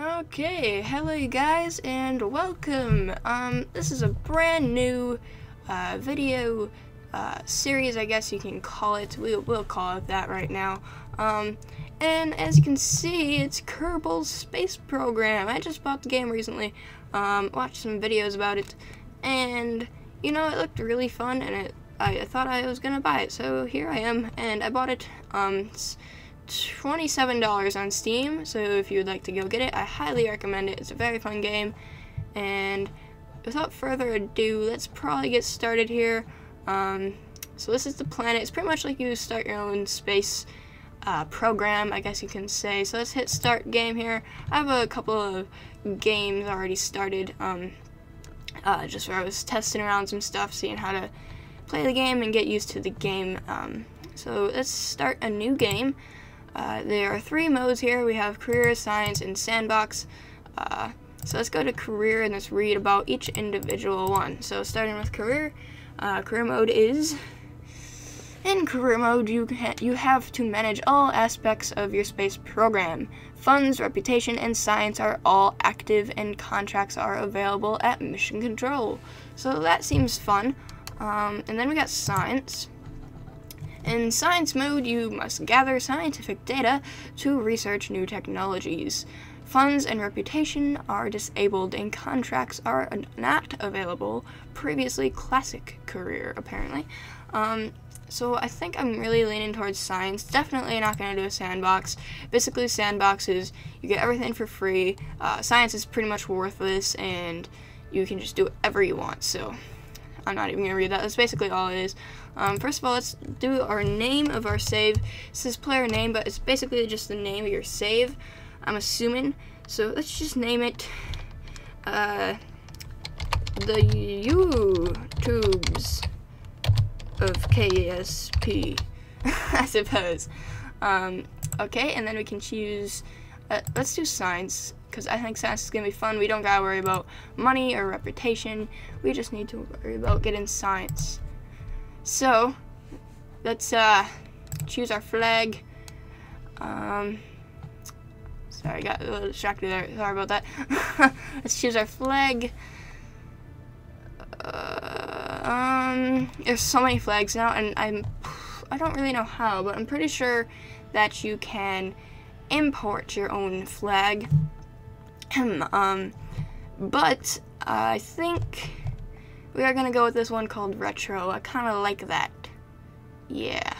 Okay, hello you guys and welcome. Um, this is a brand new uh, video uh, series, I guess you can call it. We, will call it that right now. Um, and as you can see, it's Kerbal Space Program. I just bought the game recently, um, watched some videos about it, and you know, it looked really fun, and it, I, I thought I was gonna buy it, so here I am, and I bought it. Um, $27 on Steam, so if you would like to go get it, I highly recommend it. It's a very fun game, and without further ado, let's probably get started here. Um, so this is the planet. It's pretty much like you start your own space uh, program, I guess you can say. So let's hit start game here. I have a couple of games already started, um, uh, just where I was testing around some stuff, seeing how to play the game and get used to the game. Um, so let's start a new game. Uh, there are three modes here. We have career, science, and sandbox. Uh, so let's go to career and let's read about each individual one. So starting with career, uh, career mode is in career mode, you, ha you have to manage all aspects of your space program. Funds, reputation, and science are all active, and contracts are available at Mission Control. So that seems fun. Um, and then we got science. In science mode, you must gather scientific data to research new technologies. Funds and reputation are disabled and contracts are not available. Previously classic career, apparently. Um, so I think I'm really leaning towards science. Definitely not going to do a sandbox. Basically, sandbox is you get everything for free. Uh, science is pretty much worthless, and you can just do whatever you want. So I'm not even going to read that. That's basically all it is. Um, first of all, let's do our name of our save. This is player name, but it's basically just the name of your save, I'm assuming. So let's just name it uh, the YouTubes of KSP, I suppose. Um, okay, and then we can choose, uh, let's do science because I think science is going to be fun. We don't got to worry about money or reputation. We just need to worry about getting science. So, let's uh, choose our flag. Um, sorry, I got a little distracted there. Sorry about that. let's choose our flag. Uh, um, there's so many flags now, and I'm I don't really know how, but I'm pretty sure that you can import your own flag. um, but I think we are gonna go with this one called Retro. I kind of like that. Yeah.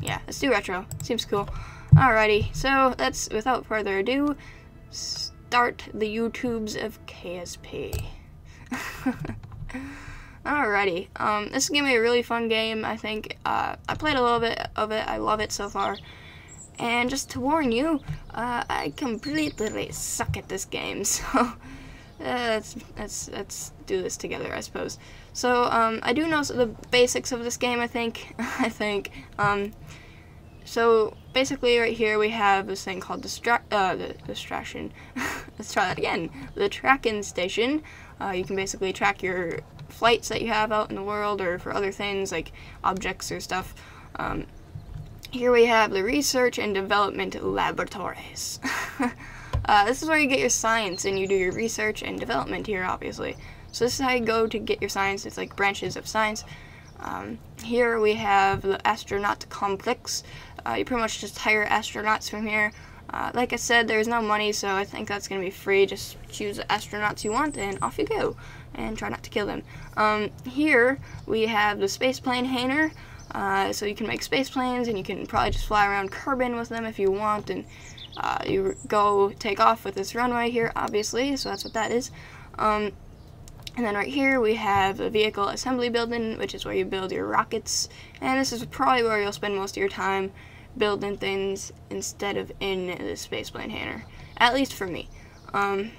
Yeah, let's do Retro. Seems cool. Alrighty, so let's, without further ado, start the YouTubes of KSP. Alrighty, um, this is gonna be a really fun game, I think. Uh, I played a little bit of it, I love it so far. And just to warn you, uh, I completely suck at this game, so uh, let's, let's, let's do this together, I suppose. So, um, I do know the basics of this game, I think, I think. Um, so, basically right here we have this thing called distra uh, the distraction. let's try that again. The tracking station. Uh, you can basically track your flights that you have out in the world or for other things like objects or stuff. Um, here we have the Research and Development Laboratories. uh, this is where you get your science and you do your research and development here, obviously. So this is how you go to get your science. It's like branches of science. Um, here we have the astronaut complex. Uh, you pretty much just hire astronauts from here. Uh, like I said, there's no money, so I think that's going to be free. Just choose the astronauts you want, and off you go. And try not to kill them. Um, here we have the space plane hangar. Uh, so you can make space planes and you can probably just fly around Kerbin with them if you want and uh, you go take off with this runway here obviously so that's what that is. Um, and then right here we have a vehicle assembly building which is where you build your rockets and this is probably where you'll spend most of your time building things instead of in the space plane hangar at least for me. Um,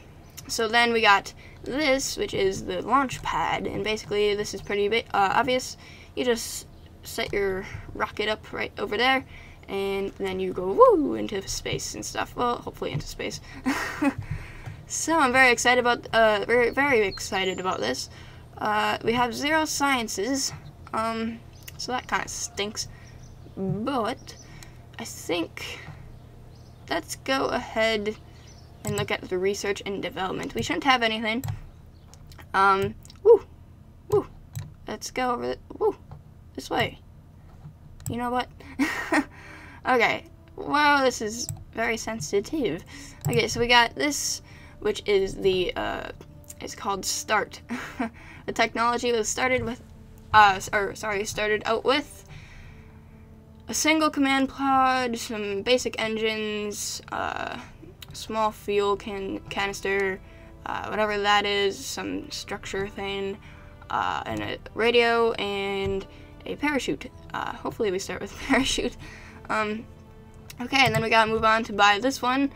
so then we got this which is the launch pad and basically this is pretty uh, obvious. You just set your rocket up right over there, and then you go woo into space and stuff. Well, hopefully into space. so I'm very excited about, uh, very, very excited about this. Uh, we have zero sciences, um, so that kind of stinks. But I think let's go ahead and look at the research and development. We shouldn't have anything. Um, woo, woo. Let's go over, the, woo, this way. You know what? okay, wow, this is very sensitive. Okay, so we got this, which is the, uh, it's called START. the technology was started with, uh, or sorry, started out with a single command pod, some basic engines, uh, small fuel can canister, uh, whatever that is, some structure thing, uh, and a radio and a parachute. Uh, hopefully we start with parachute. Um, okay, and then we gotta move on to buy this one,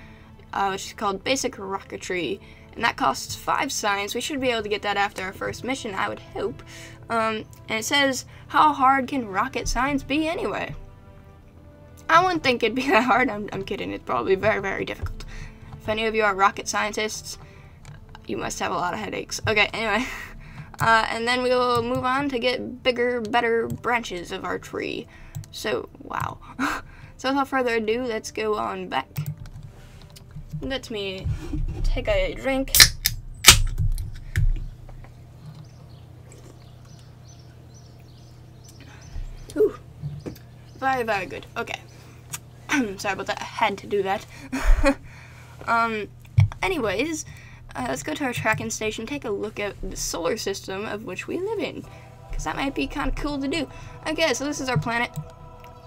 uh, which is called Basic Rocketry. And that costs five signs. We should be able to get that after our first mission, I would hope. Um, and it says, how hard can rocket science be anyway? I wouldn't think it'd be that hard. I'm, I'm kidding. It's probably very, very difficult. If any of you are rocket scientists, you must have a lot of headaches. Okay, anyway. Uh, and then we'll move on to get bigger, better branches of our tree. So, wow. so without further ado, let's go on back. Let me take a drink. Ooh. Very, very good. Okay. Sorry about that. I had to do that. um, anyways, uh, let's go to our tracking station, take a look at the solar system of which we live in. Because that might be kind of cool to do. Okay, so this is our planet,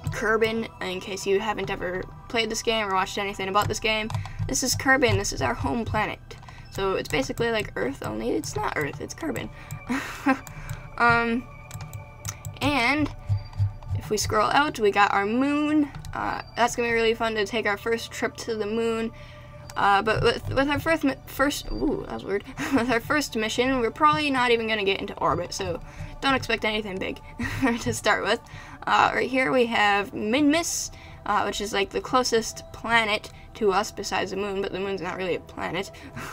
Kerbin, in case you haven't ever played this game or watched anything about this game. This is Kerbin, this is our home planet. So it's basically like Earth, only it's not Earth, it's Kerbin. um, and if we scroll out, we got our moon. Uh, that's gonna be really fun to take our first trip to the moon. Uh, but with, with our first, first, ooh, that was weird. with our first mission, we're probably not even gonna get into orbit, so don't expect anything big to start with. Uh, right here we have Minmus, uh, which is like the closest planet to us besides the moon, but the moon's not really a planet.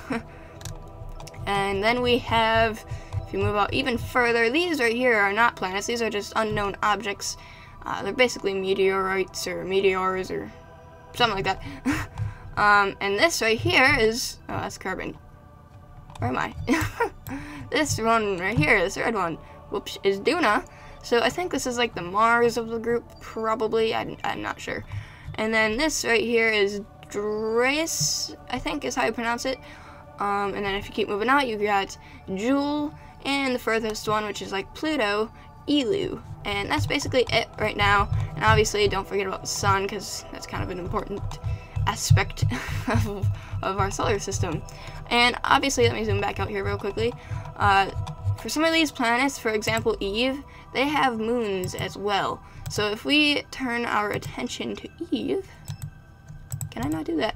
and then we have, if you move out even further, these right here are not planets, these are just unknown objects uh, they're basically meteorites or meteors or something like that. Um, and this right here is, oh, that's Kerbin. Where am I? this one right here, this red one, whoops, is Duna. So I think this is like the Mars of the group, probably. I, I'm not sure. And then this right here is Drace, I think is how you pronounce it. Um, and then if you keep moving out, you got Jool, and the furthest one, which is like Pluto, Eeloo. And that's basically it right now. And obviously, don't forget about the sun, because that's kind of an important aspect of, of, our solar system. And obviously, let me zoom back out here real quickly. Uh, for some of these planets, for example, Eve, they have moons as well. So if we turn our attention to Eve, can I not do that?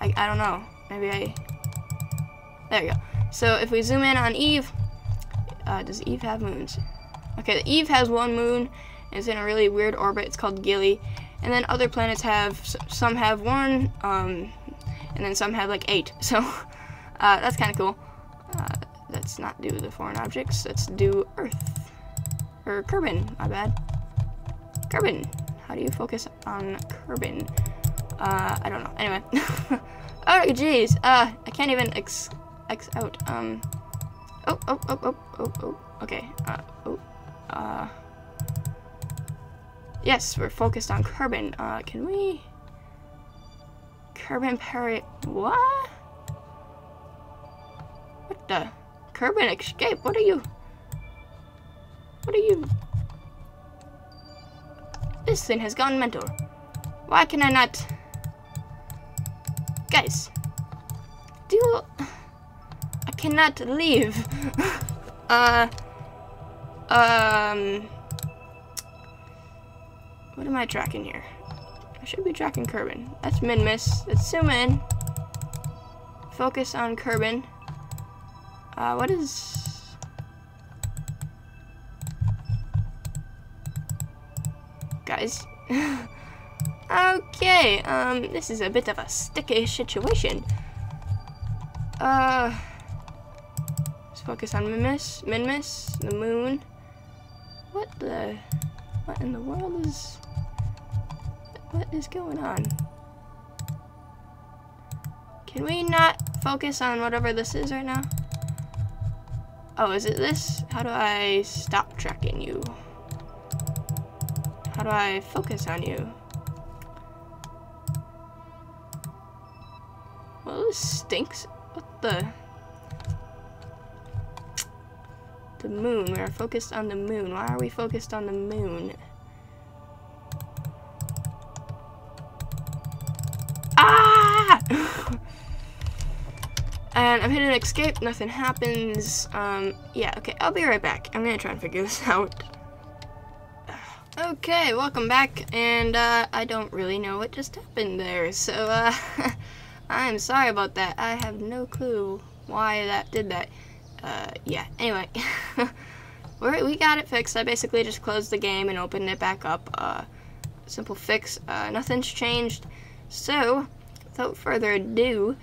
I, I don't know. Maybe I... There we go. So if we zoom in on Eve, uh, does Eve have moons? Okay, Eve has one moon. It's in a really weird orbit. It's called Gilly. And then other planets have, some have one, um, and then some have like eight. So uh, that's kind of cool. Uh, let's not do the foreign objects. Let's do Earth. Or Kerbin, my bad. Kerbin. How do you focus on Kerbin? Uh, I don't know. Anyway. oh, jeez. Uh, I can't even X, X out. Um, oh, oh, oh, oh, oh, oh. Okay. Uh, oh. Uh, yes, we're focused on Kerbin. Uh, can we... Kerbin Perry... What? What the? Kerbin Escape, what are you... What are you... This thing has gone mental. Why can I not... Guys. Do... You... I cannot leave. uh... Um, what am I tracking here? I should be tracking Kerbin. That's Minmus. Let's zoom in. Focus on Kerbin. Uh, what is... Guys. okay, um, this is a bit of a sticky situation. Uh, let's focus on Minmus, Minmus, the moon. What the... What in the world is... What is going on? Can we not focus on whatever this is right now? Oh, is it this? How do I stop tracking you? How do I focus on you? Well, this stinks. What the? The moon. We are focused on the moon. Why are we focused on the moon? And I'm hitting escape. Nothing happens. Um, yeah, okay. I'll be right back. I'm gonna try and figure this out. Okay, welcome back. And, uh, I don't really know what just happened there. So, uh, I'm sorry about that. I have no clue why that did that. Uh, yeah, anyway. we we got it fixed. I basically just closed the game and opened it back up. Uh, simple fix. Uh, nothing's changed. So, without further ado,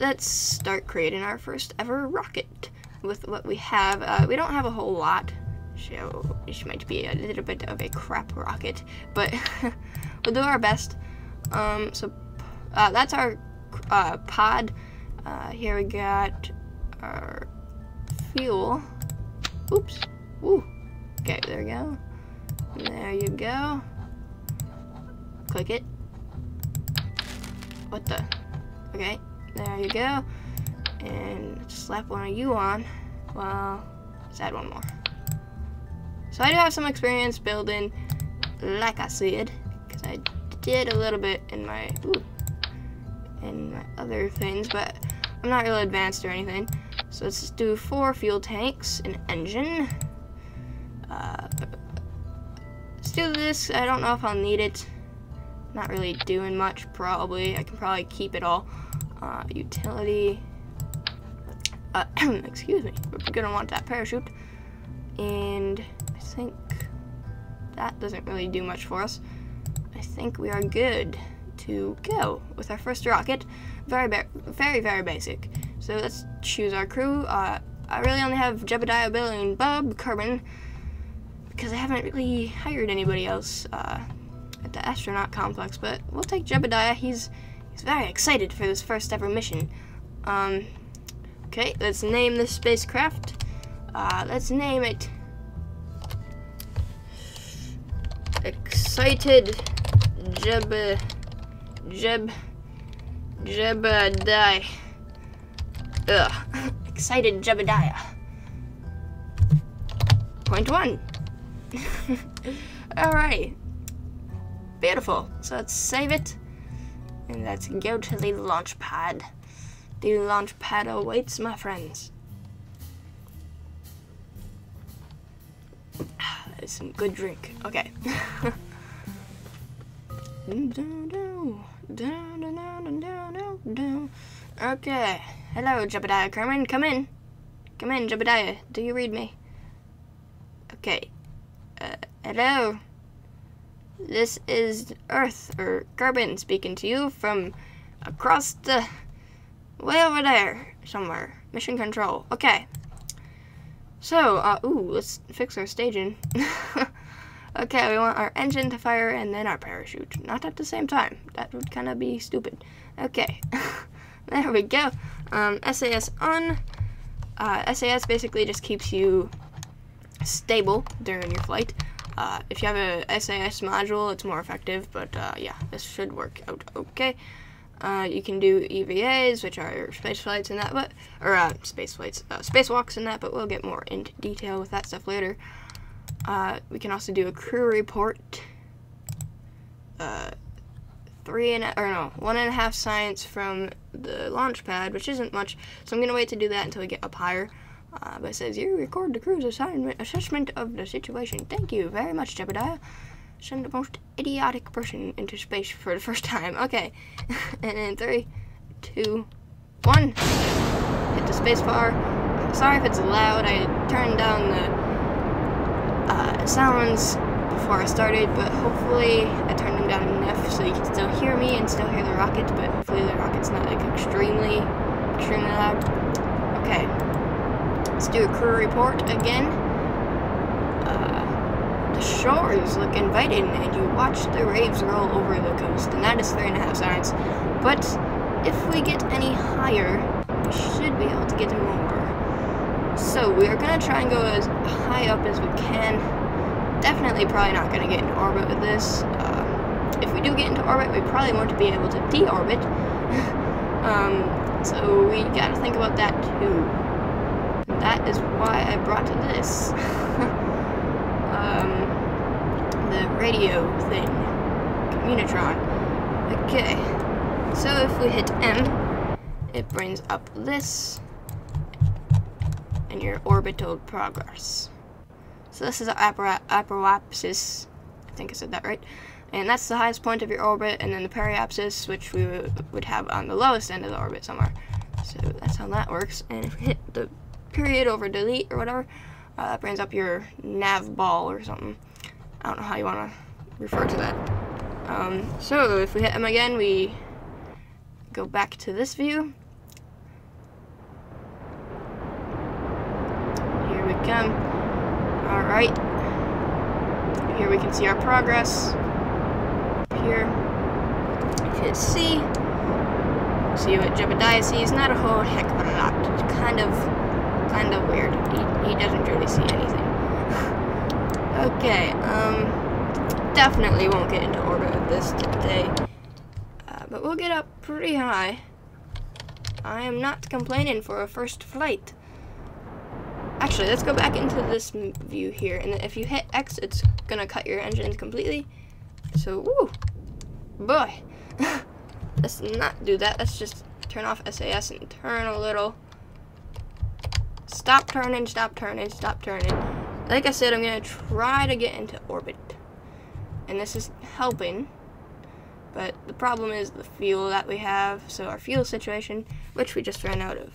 let's start creating our first ever rocket with what we have. Uh, we don't have a whole lot, so this might be a little bit of a crap rocket, but we'll do our best. Um, so, uh, that's our uh, pod. Uh, here we got our fuel. Oops. Woo. Okay, there we go. There you go. Click it. What the? Okay, there you go. And slap one of you on. Well, let's add one more. So I do have some experience building, like I said, because I did a little bit in my, ooh, and my other things, but I'm not really advanced or anything. So let's do four fuel tanks, an engine. Uh, let's do this. I don't know if I'll need it. Not really doing much, probably. I can probably keep it all. Uh, utility. Uh, excuse me. We're gonna want that parachute. And I think that doesn't really do much for us. I think we are good to go with our first rocket. Very, very, very basic. So let's choose our crew. Uh, I really only have Jebediah, Bill, and Bob Kerman because I haven't really hired anybody else uh, at the astronaut complex. But we'll take Jebediah. He's he's very excited for this first ever mission. Um, okay, let's name this spacecraft. Uh, let's name it Excited Jeb. Jeb. Jebediah. Ugh. Excited Jebediah. Point one. Alright. Beautiful. So let's save it. And let's go to the launch pad. The launch pad awaits, my friends. That is some good drink. Okay. Okay. Hello, Jebediah Kerman. Come in. Come in, Jebediah. Do you read me? Okay. Uh, hello. This is Earth, or Kerbin, speaking to you from across the... way over there, somewhere. Mission control. Okay. So, uh, ooh, let's fix our staging. Okay, we want our engine to fire and then our parachute. Not at the same time. That would kind of be stupid. Okay, there we go. Um, SAS on. Uh, SAS basically just keeps you stable during your flight. Uh, if you have a SAS module, it's more effective, but uh, yeah, this should work out okay. Uh, you can do EVAs, which are space flights and that, but or uh, space flights, uh, spacewalks and that, but we'll get more into detail with that stuff later. Uh, we can also do a crew report. Uh, three and or no, one and a half science from the launch pad, which isn't much. So I'm gonna wait to do that until we get up higher. Uh, but it says you record the crew's assignment assessment of the situation. Thank you very much, Jebediah. Send the most idiotic person into space for the first time. Okay, and in three, two, one. Hit the space bar. Sorry if it's loud. I turned down the uh, sounds before I started, but hopefully I turned them down enough so you can still hear me and still hear the rocket, but hopefully the rocket's not like extremely, extremely loud. Okay, let's do a crew report again. Uh, the shores look inviting and you watch the waves roll over the coast, and that is three and a half signs. But if we get any higher, we should be able to get more. So we are going to try and go as high up as we can. Definitely probably not going to get into orbit with this. Uh, if we do get into orbit, we probably won't be able to deorbit. um, so we got to think about that too. That is why I brought this. um, the radio thing. Communotron. Okay. So if we hit M, it brings up this and your orbital progress. So this is an apoapsis. I think I said that right. And that's the highest point of your orbit, and then the periapsis, which we would have on the lowest end of the orbit somewhere. So that's how that works. And if we hit the period over delete or whatever, uh, that brings up your nav ball or something. I don't know how you want to refer to that. Um, so if we hit M again, we go back to this view. Here we come. Alright. Here we can see our progress. Here. hit C. See what Jebediah sees. Not a whole heck of a lot. kind of, kind of weird. He, he doesn't really see anything. Okay, um, definitely won't get into orbit with this today, uh, but we'll get up pretty high. I am not complaining for a first flight. Actually, let's go back into this view here, and if you hit X, it's gonna cut your engines completely. So, woo, boy, let's not do that. Let's just turn off SAS and turn a little. Stop turning, stop turning, stop turning. Like I said, I'm going to try to get into orbit. And this is helping. But the problem is the fuel that we have. So our fuel situation, which we just ran out of.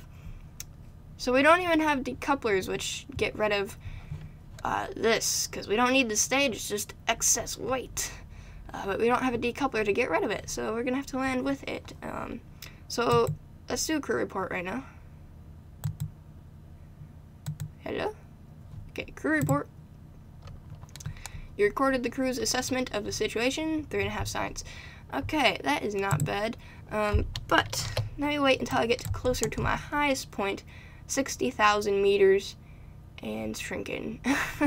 So we don't even have decouplers, which get rid of uh, this. Because we don't need the stage, it's just excess weight. Uh, but we don't have a decoupler to get rid of it. So we're going to have to land with it. Um, so let's do a crew report right now. Hello? Okay, crew report. You recorded the crew's assessment of the situation, three and a half signs. Okay, that is not bad. Um, but now you wait until I get closer to my highest point, 60,000 meters, and shrinking.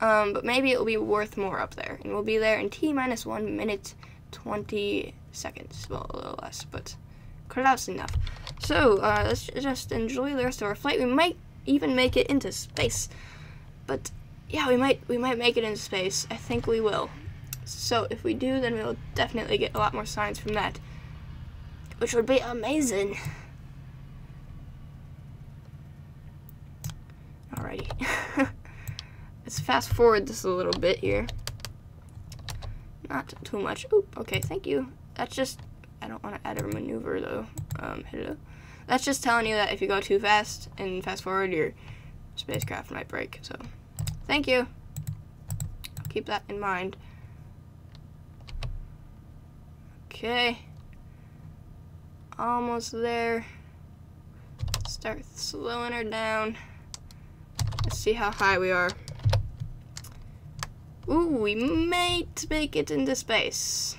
um, but maybe it will be worth more up there, and we'll be there in T minus 1 minute 20 seconds. Well, a little less, but close enough. So, uh, let's just enjoy the rest of our flight. We might even make it into space. But yeah, we might we might make it into space. I think we will. So if we do, then we'll definitely get a lot more science from that, which would be amazing. Alrighty. Let's fast forward this a little bit here. Not too much. Oop, okay, thank you. That's just, I don't want to add a maneuver though. Um, hello. That's just telling you that if you go too fast and fast forward, you're spacecraft might break. So, thank you. Keep that in mind. Okay. Almost there. Start slowing her down. Let's see how high we are. Ooh, we might make it into space.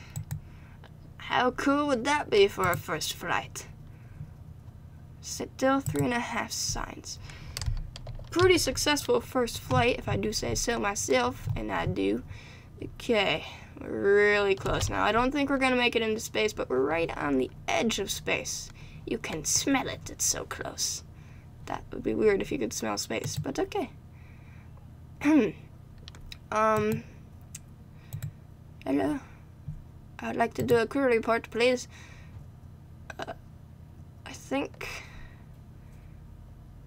How cool would that be for our first flight? Still three and a half signs pretty successful first flight, if I do say so myself, and I do. Okay, we're really close now. I don't think we're to make it into space, but we're right on the edge of space. You can smell it, it's so close. That would be weird if you could smell space, but okay. um, hello. I'd like to do a crew report, please. Uh, I think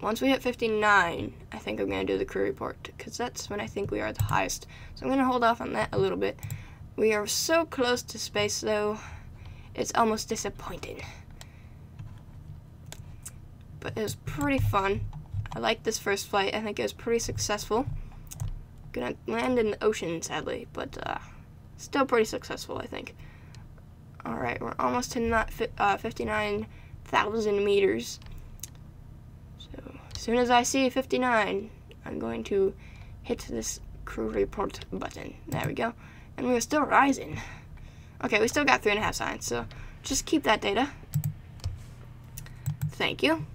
once we hit 59, I think I'm going to do the crew report, because that's when I think we are the highest. So I'm going to hold off on that a little bit. We are so close to space, though, it's almost disappointing. But it was pretty fun. I liked this first flight. I think it was pretty successful. Gonna land in the ocean, sadly, but uh, still pretty successful, I think. Alright, we're almost to not uh, 59,000 meters. As soon as I see 59, I'm going to hit this crew report button. There we go. And we're still rising. Okay, we still got three and a half signs, so just keep that data. thank you.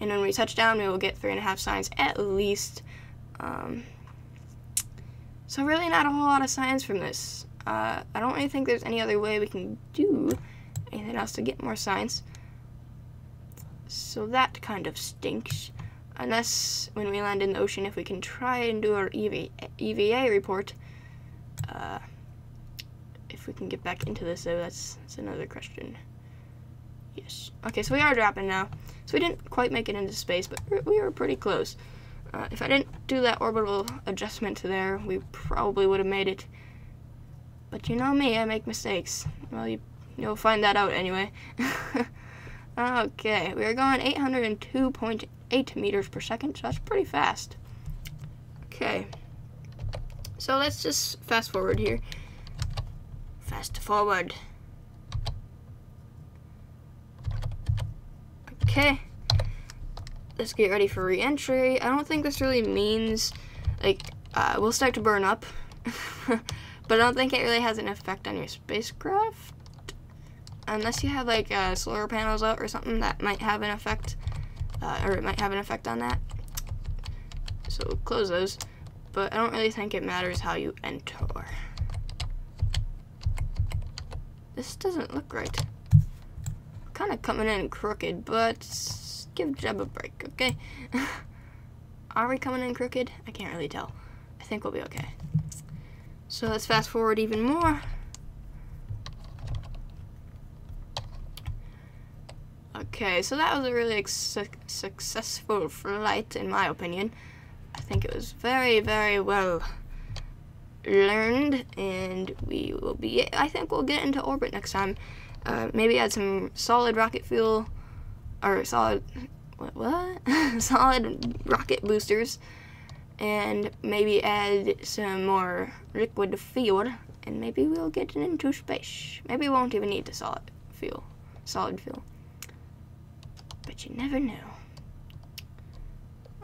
And when we touch down, we will get three and a half signs at least. Um, so really not a whole lot of signs from this. Uh, I don't really think there's any other way we can do anything else to get more signs. So that kind of stinks. Unless when we land in the ocean, if we can try and do our EV, EVA report. Uh, if we can get back into this, though, that's, that's another question. Yes. Okay, so we are dropping now. So we didn't quite make it into space, but we were pretty close. Uh, if I didn't do that orbital adjustment to there, we probably would have made it. But you know me, I make mistakes. Well, you, you'll find that out anyway. okay, we are going 802.8 meters per second, so that's pretty fast. Okay. So let's just fast forward here. Fast forward. Okay. Let's get ready for re-entry. I don't think this really means, like, uh, we'll start to burn up. but I don't think it really has an effect on your spacecraft. Unless you have, like, uh, solar panels out or something that might have an effect. Uh, or it might have an effect on that. So close those. But I don't really think it matters how you enter. This doesn't look right kind of coming in crooked, but give Jeb a break, okay? Are we coming in crooked? I can't really tell. I think we'll be okay. So let's fast forward even more. Okay, so that was a really su successful flight, in my opinion. I think it was very, very well learned, and we will be, I think we'll get into orbit next time. Uh, maybe add some solid rocket fuel, or solid, what, what? solid rocket boosters, and maybe add some more liquid fuel, and maybe we'll get into space. Maybe we won't even need the solid fuel, solid fuel. But you never know.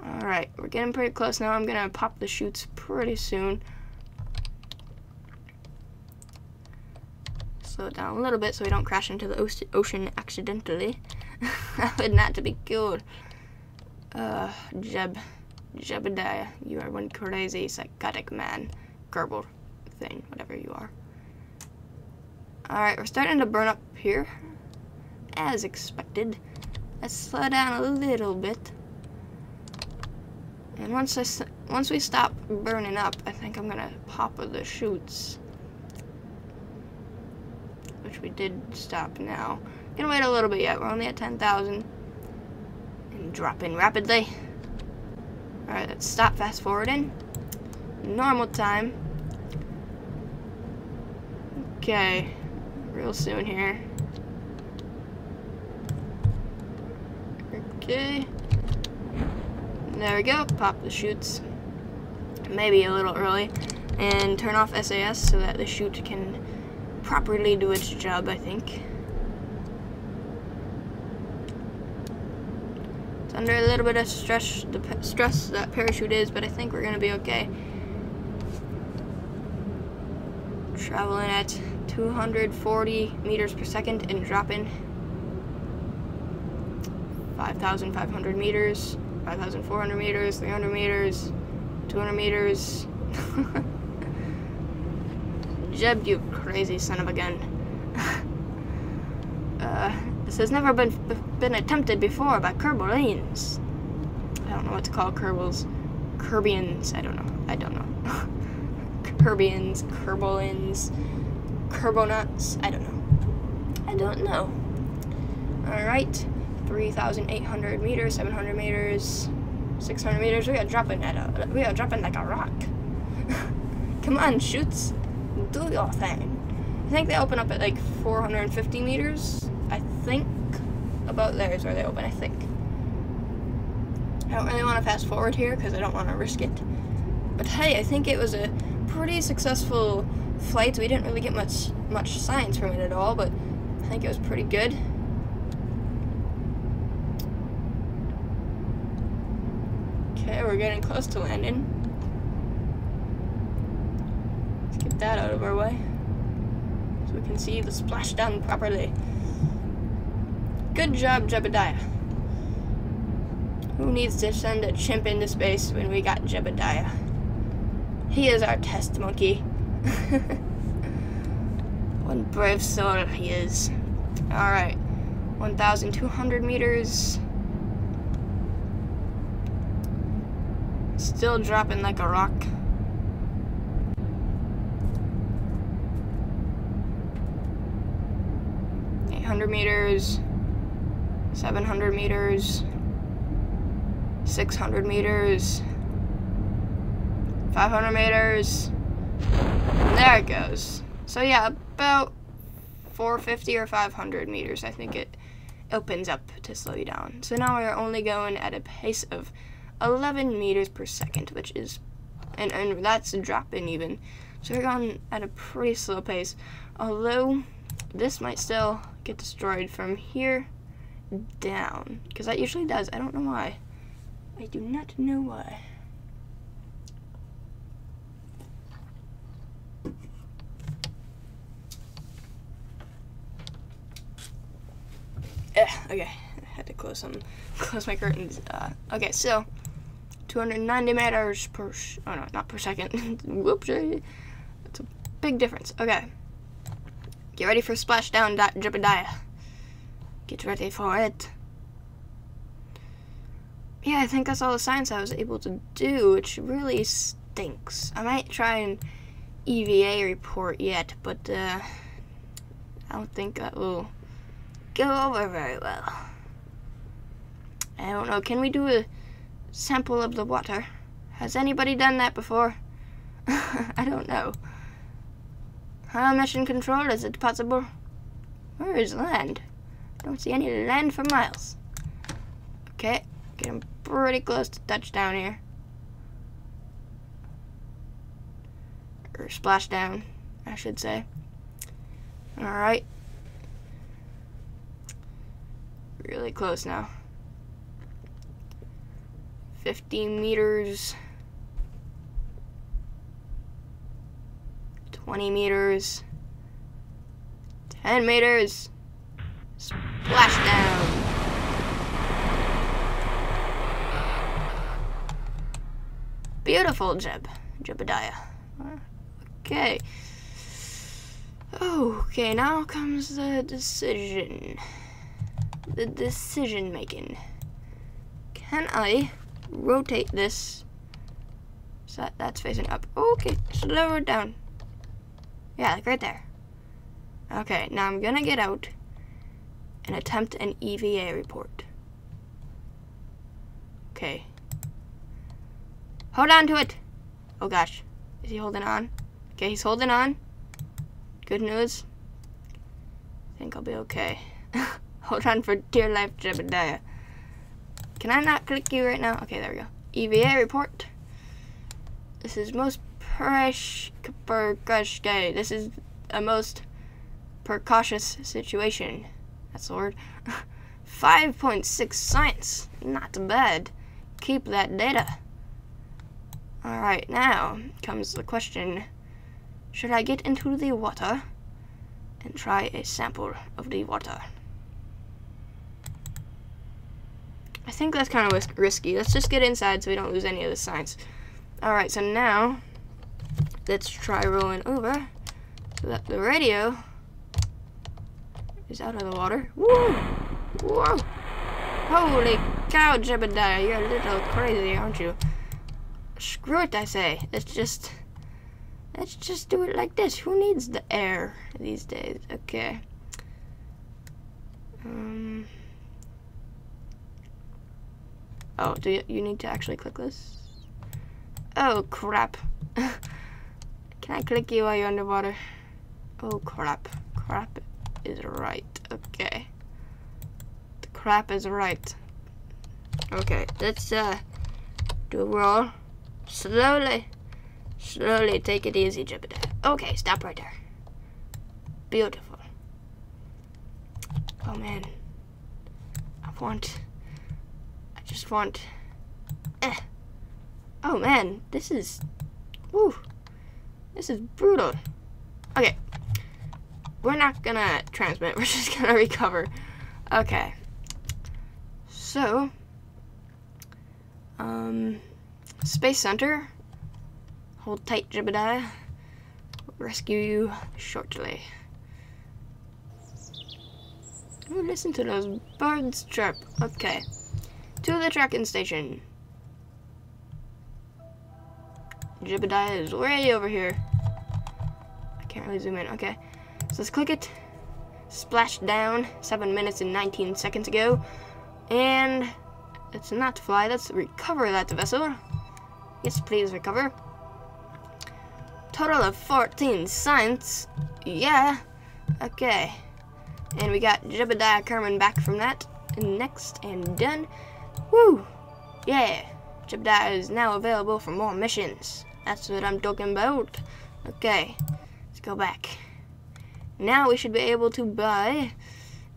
Alright, we're getting pretty close now. I'm gonna pop the chutes pretty soon. slow it down a little bit so we don't crash into the ocean accidentally. that would not to be good. Uh, Jeb, Jebediah, you are one crazy psychotic man. Gerbil thing, whatever you are. Alright, we're starting to burn up here. As expected. Let's slow down a little bit. And once I, once we stop burning up, I think I'm gonna pop the chutes which we did stop now. Gonna wait a little bit yet. We're only at 10,000. And dropping rapidly. Alright, let's stop fast forwarding. Normal time. Okay. Real soon here. Okay. There we go. Pop the chutes. Maybe a little early. And turn off SAS so that the chute can properly do its job, I think. It's under a little bit of stress, the stress that parachute is, but I think we're gonna be okay. Traveling at 240 meters per second and dropping 5,500 meters, 5,400 meters, 300 meters, 200 meters. Jeb, you crazy son of a gun. uh, this has never been been attempted before by Kerbalians. I don't know what to call Kerbals. Kerbians, I don't know. I don't know. Kerbians, Kerbalians, Kerbonuts, I don't know. I don't know. Alright, 3,800 meters, 700 meters, 600 meters. We are dropping at a, we are dropping like a rock. Come on, chutes, do your thing. I think they open up at like 450 meters. I think about there is where they open, I think. I don't really want to fast forward here because I don't want to risk it. But hey, I think it was a pretty successful flight. We didn't really get much much science from it at all, but I think it was pretty good. Okay, we're getting close to landing. Let's Get that out of our way. So we can see the splashdown properly. Good job, Jebediah. Who needs to send a chimp into space when we got Jebediah? He is our test monkey. One brave soul he is. Alright. 1,200 meters. Still dropping like a rock. Eight hundred meters, seven hundred meters, six hundred meters, five hundred meters. And There it goes. So yeah, about 450 or 500 meters, I think it opens up to slow you down. So now we're only going at a pace of 11 meters per second, which is, and, and that's dropping even. So we're going at a pretty slow pace, although this might still get destroyed from here down, because that usually does. I don't know why. I do not know why. Eh, okay, I had to close some, close my curtains. Uh, okay, so 290 meters per, oh no, not per second. Whoops, That's a big difference. Okay, get ready for splashdown, Jebediah. Get ready for it. Yeah, I think that's all the science I was able to do, which really stinks. I might try an EVA report yet, but uh, I don't think that will go over very well. I don't know, can we do a sample of the water? Has anybody done that before? I don't know. How mission control, is it possible? Where is land? Don't see any land for miles. Okay, getting pretty close to touchdown here. Or splashdown, I should say. Alright, really close now. 15 meters. 20 meters. 10 meters. Splash down. Beautiful, Jeb. Jebediah. Okay. Okay, now comes the decision the decision making. Can I rotate this so that that's facing up? Okay, slow it down. Yeah, like right there. Okay, now I'm gonna get out and attempt an EVA report. Okay. Hold on to it. Oh gosh. Is he holding on? Okay, he's holding on. Good news. I think I'll be okay. Hold on for dear life, Jebediah. Can I not click you right now? Okay, there we go. EVA report. This is most precautious. This is a most precautious situation. That's the word. 5.6 science. Not bad. Keep that data. Alright, now comes the question. Should I get into the water and try a sample of the water? I think that's kind of risky. Let's just get inside so we don't lose any of the signs. Alright, so now, let's try rolling over so that the radio is out of the water. Woo! Whoa! Holy cow, Jebediah, you're a little crazy, aren't you? Screw it, I say. Let's just, let's just do it like this. Who needs the air these days? Okay. Um... Oh, do you, you need to actually click this? Oh, crap. Can I click you while you're underwater? Oh, crap. Crap is right. Okay. The crap is right. Okay, let's uh, do a roll. Slowly. Slowly take it easy, Jupiter. Okay, stop right there. Beautiful. Oh, man. I want just want... Eh. Oh man, this is... Woo. This is brutal. Okay. We're not gonna transmit, we're just gonna recover. Okay. So... Um, Space Center. Hold tight, Jebediah. rescue you shortly. Ooh, listen to those birds chirp. Okay. To the tracking station. Jebediah is way over here. I can't really zoom in. Okay. So let's click it. Splash down. 7 minutes and 19 seconds ago. And it's not fly. Let's recover that vessel. Yes, please recover. Total of 14 science. Yeah. Okay. And we got Jebediah Kerman back from that. Next and done. Woo! Yeah. Jebediah is now available for more missions. That's what I'm talking about. Okay. Let's go back. Now we should be able to buy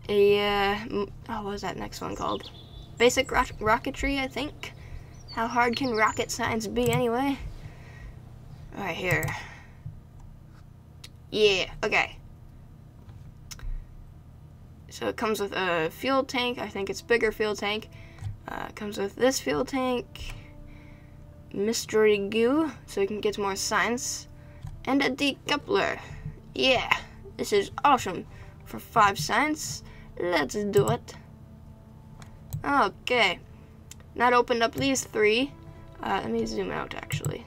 a, uh, oh, what was that next one called? Basic ro rocketry, I think. How hard can rocket science be anyway? Right here. Yeah, okay. So it comes with a fuel tank. I think it's bigger fuel tank. Uh, comes with this fuel tank, mystery goo, so we can get more science, and a decoupler. Yeah, this is awesome. For five science, let's do it. Okay, that opened up these three. Uh, let me zoom out actually.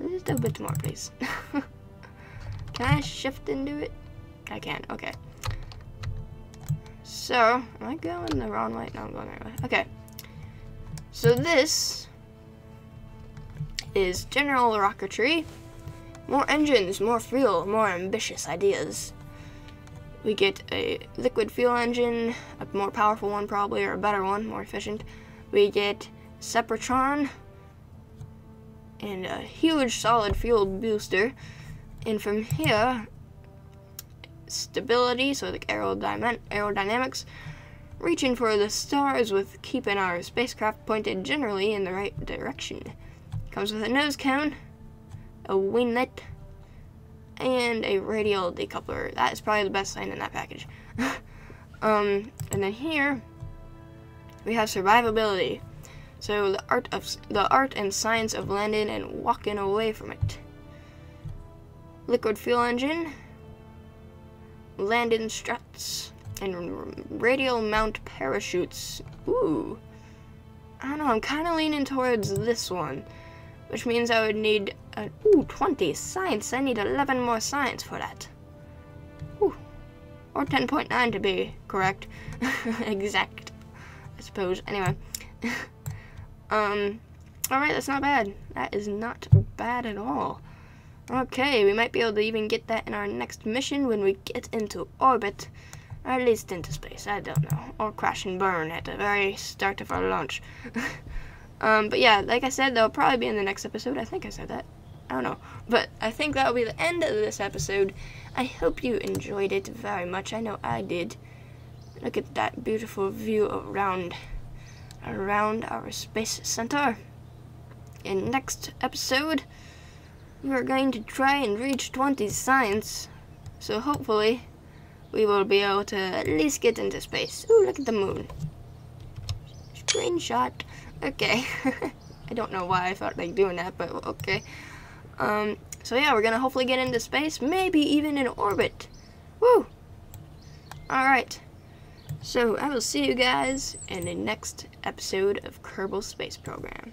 Just a bit more, please. can I shift into it? I can, okay. So, am I going the wrong way? No, I'm going the right way. Okay. So this is general rocketry. More engines, more fuel, more ambitious ideas. We get a liquid fuel engine, a more powerful one probably, or a better one, more efficient. We get Sepratron, and a huge solid fuel booster. And from here, stability, so like aerodynamics, reaching for the stars with keeping our spacecraft pointed generally in the right direction. Comes with a nose cone, a winglet, and a radial decoupler. That is probably the best thing in that package. um, and then here, we have survivability. So the art of the art and science of landing and walking away from it. Liquid fuel engine, landing struts, and radial mount parachutes. Ooh. I don't know, I'm kind of leaning towards this one, which means I would need, a, ooh, 20 science. I need 11 more science for that. Ooh. Or 10.9 to be correct. exact, I suppose. Anyway. um, alright, that's not bad. That is not bad at all. Okay, we might be able to even get that in our next mission when we get into orbit. Or at least into space, I don't know. Or crash and burn at the very start of our launch. um, but yeah, like I said, they'll probably be in the next episode. I think I said that. I don't know. But I think that'll be the end of this episode. I hope you enjoyed it very much. I know I did. Look at that beautiful view around around our space center. In next episode, we are going to try and reach 20 science. So hopefully, we will be able to at least get into space. Ooh, look at the moon. Screenshot. Okay. I don't know why I felt like doing that, but okay. Um, so yeah, we're gonna hopefully get into space, maybe even in orbit. Woo! Alright. So I will see you guys in the next episode of Kerbal Space Program.